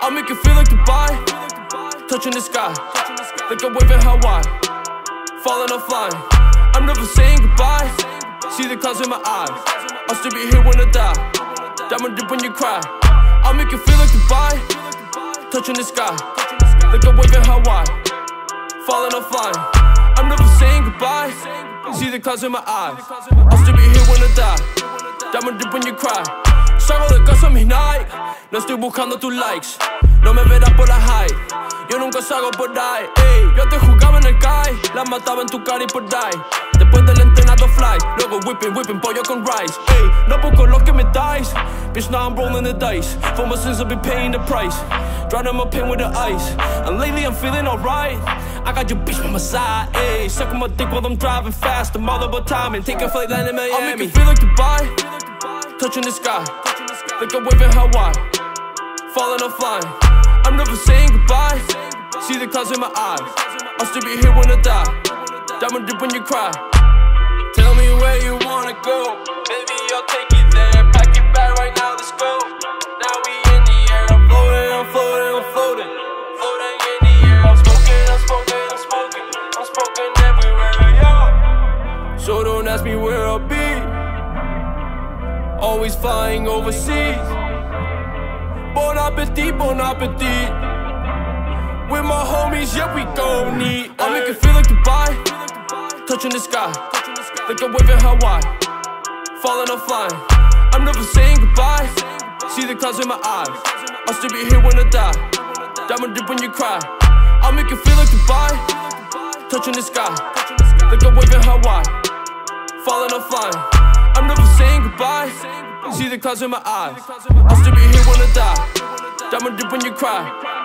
I'll make you feel like Dubai, touching the sky, like I'm waving Hawaii, falling or flying. I'm never saying goodbye. See the clouds in my eyes. I'll still be here when I die. Diamond dip when you cry. I'll make you feel like Dubai, touching the sky, like I'm waving Hawaii, falling or flying. I'm never saying goodbye. See the clouds in my eyes. I'll still be here when I die. Diamond dip when you cry. De a mis Nike, no estoy buscando tus likes. No me verás por la high, yo nunca salgo por ahí. Ey, yo te jugaba en el Kai, la mataba en tu cara y por die. Después del entrenado fly, luego whipping, whipping pollo con rice. Ey, no busco lo que me dais, bitch now I'm rolling the dice. For my sins I've been paying the price, drowning my pain with the ice. And lately I'm feeling alright. I got your bitch by my side, ayy. Sucking my dick while I'm driving fast. I'm all about timing, taking flight landing Miami. I'll make you feel like Dubai, touching the sky, like a wave in Hawaii, falling or flying. I'm never saying goodbye. See the clouds in my eyes. I'll still be here when I die. Diamond dip when you cry. Tell me where you wanna go. Baby, I'll take you there. Pack your bag right now, let's go. Now we in the air. I'm floating, I'm floating, I'm floating. Floating in the air. I'm smoking, I'm smoking, I'm smoking. I'm smoking everywhere, yeah. So don't ask me where I'll be. Always flying overseas. Bon appetit, bon appetit. With my homies, yeah, we gon' eat. I make it feel like Dubai. Touching the sky, like a wave in Hawaii. Falling or flying, I'm never saying goodbye. See the clouds in my eyes, I'll still be here when I die. Diamond dip when you cry. I'll make you feel like Dubai. Touching the sky, like a wave in Hawaii. Falling or flying, I'm never saying goodbye. See the clouds in my eyes, I'll still be here when I die. Diamond dip when you cry.